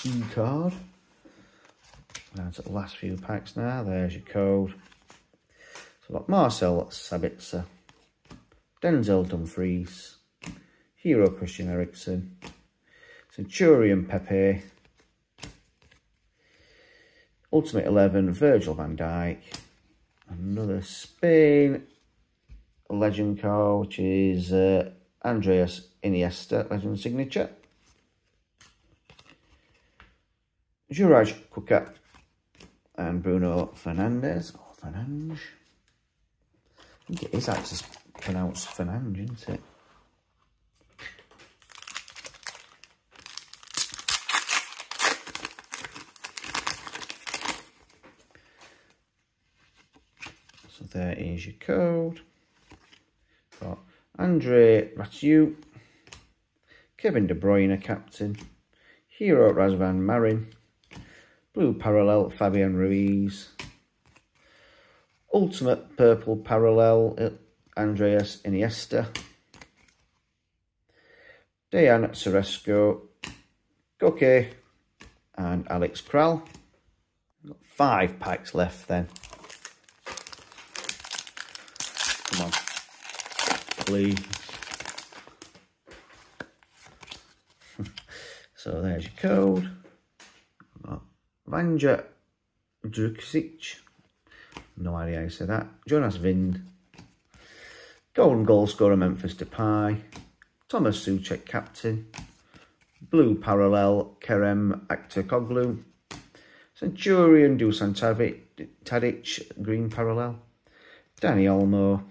C card. Down to the last few packs now. There's your code. So I've got Marcel Sabitzer, Denzel Dumfries, Hero Christian Eriksen, Centurion Pepe, Ultimate 11 Virgil van Dijk, another Spain legend card, which is uh, Andreas Iniesta, legend signature. Juraj Kucka and Bruno Fernandes, or Fernandes. I think it is actually pronounced Fernandes, isn't it? So there is your code. Got Andre Ratiu, Kevin De Bruyne, a captain, Hero Razvan Marin, Blue Parallel Fabian Ruiz, Ultimate Purple Parallel uh, Andreas Iniesta, Dejan Ceresco, Goke, and Alex Kral. Five packs left then. Come on please. *laughs* so there's your code. Vanja Drkusic. No idea how you say that. Jonas Wind. Golden goal scorer Memphis Depay. Thomas Souček captain. Blue parallel Kerem Aktürkoğlu. Centurion Dusan Tadic, green parallel. Dani Olmo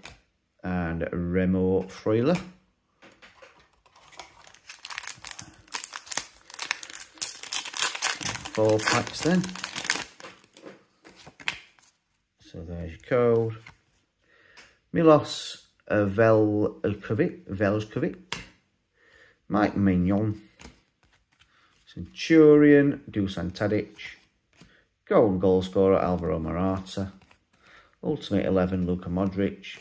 and Remo Freuler. Four packs then. So there's your code. Milos Velkovic, Mike Maignan, Centurion, Dusan Tadic, Golden goal scorer Alvaro Morata, Ultimate 11 Luka Modric,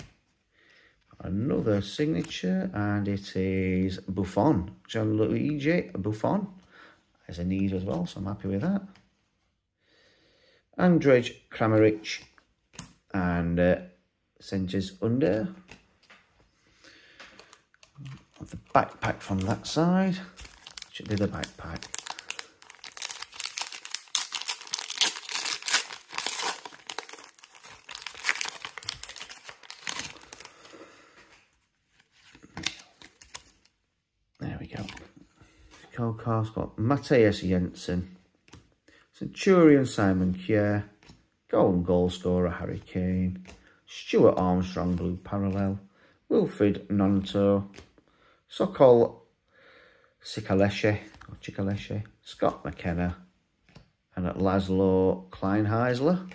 another signature and it is Buffon, Gianluigi Buffon. There's a need as well, so I'm happy with that. Andrej Kramaric and uh, Cengiz Under. The backpack from that side. Should be the backpack. There we go. Code card's got Mathias Jensen, Centurion Simon Kjær, golden goal scorer Harry Kane, Stuart Armstrong blue parallel, Wilfried Gnonto, Sokol Sikaleshe, or Chikaleshe, Scott McKenna, and at Laszlo Kleinheisler.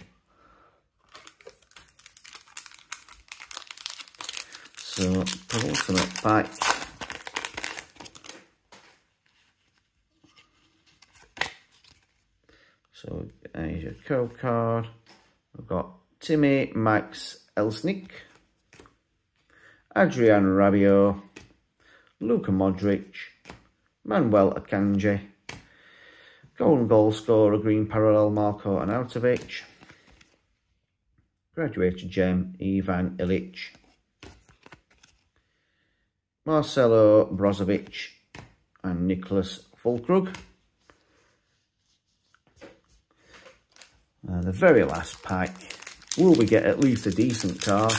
So, penultimate pack. So, there's your code card. We've got Timi Max Elsnik, Adrien Rabiot, Luka Modric, Manuel Akanji, golden goal scorer, green parallel Marko Arnautovic, graduated gem Ivan Ilic, Marcelo Brozovic and Nicholas Fullkrug. Uh, the very last pack, will we get at least a decent card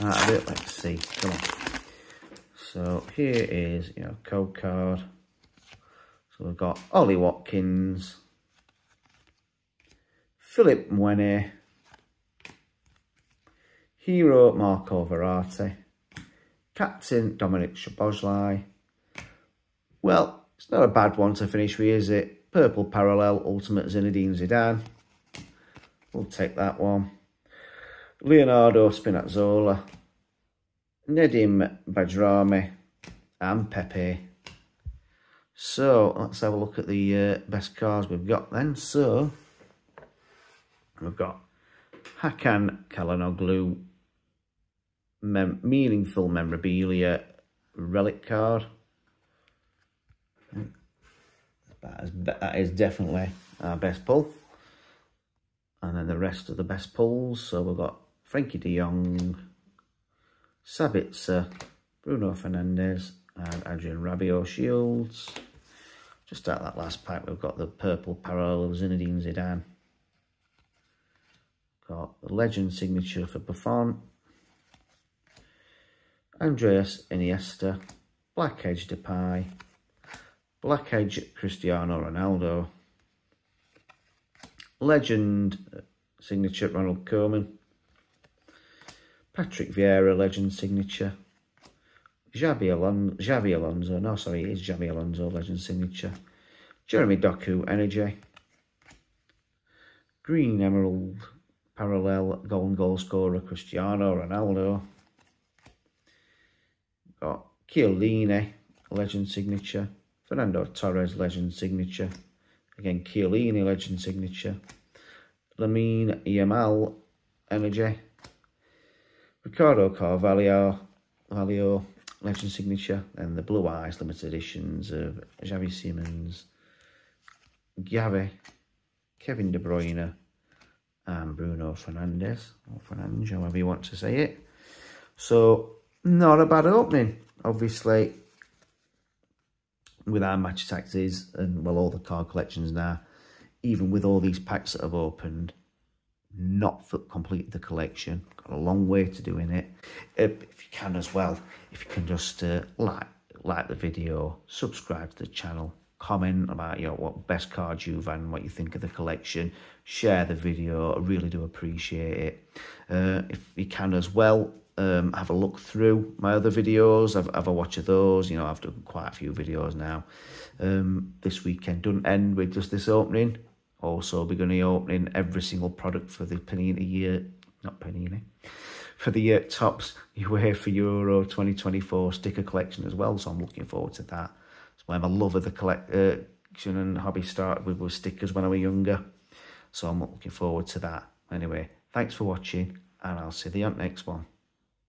out of it? Let's see, come on. So here is, your code card. So we've got Ollie Watkins, Phillipp Mwene, Hero Marco Verratti, Captain Dominik Szoboszlai. Well, it's not a bad one to finish with, is it? Purple Parallel Ultimate Zinedine Zidane. We'll take that one. Leonardo Spinazzola, Nedim Bajrami, and Pepe. So, let's have a look at the uh, best cars we've got then. So, we've got Hakan Calhanoglu, mem Meaningful Memorabilia Relic card. That is, that is definitely our best pull and then the rest of the best pulls. So we've got Frenkie de Jong, Sabitzer, Bruno Fernandes, and Adrien Rabiot shields. Just out that last pack, we've got the purple parallel of Zinedine Zidane. Got the legend signature for Buffon. Andreas Iniesta, Black Edge Depay, Black Edge Cristiano Ronaldo, Legend uh, signature Ronald Koeman. Patrick Vieira legend signature. Xabi, Alon Xabi Alonso, no sorry, it is Xabi Alonso legend signature. Jeremy Doku energy. Green Emerald parallel golden goal scorer Cristiano Ronaldo. Got Chiellini legend signature. Fernando Torres legend signature. Again, Chiellini legend signature. Lamine Yamal energy. Ricardo Carvalho, Valio, legend signature. And the Blue Eyes limited editions of Xavi Simons, Gavi, Kevin De Bruyne, and Bruno Fernandes, or Fernandes, however you want to say it. So, not a bad opening. Obviously, with our Match Attaxes and well all the card collections now even with all these packs that have opened not complete the collection. Got a long way to doing it. If you can as well if you can just uh, like like the video subscribe to the channel comment about you know what best cards you've and what you think of the collection. Share the video. I really do appreciate it. Uh, if you can as well um, have a look through my other videos, have, have a watch of those. You know, I've done quite a few videos now. Um, this weekend doesn't end with just this opening. Also, we're going to be opening every single product for the Panini year, not Panini, for the uh, Topps UEFA Euro 2024 sticker collection as well. So I'm looking forward to that. It's where my love of the collection and hobby started with stickers when I was younger. So I'm looking forward to that. Anyway, thanks for watching and I'll see you on the next one.